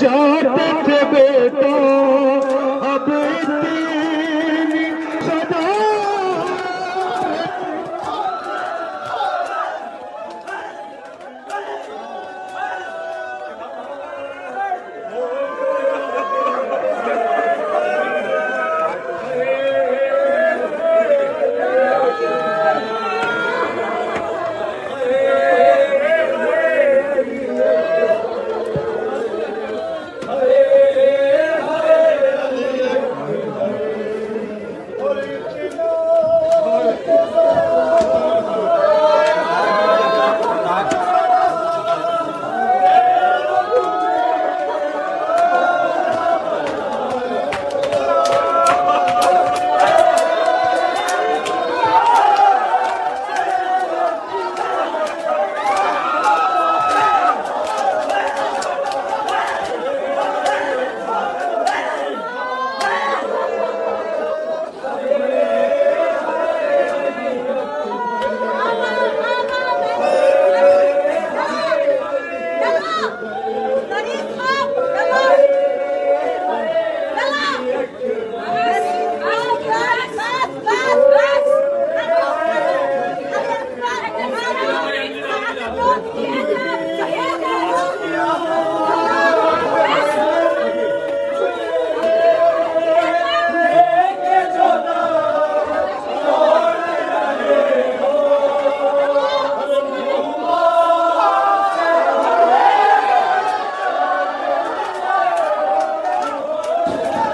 जाट थे बेटा Yeah.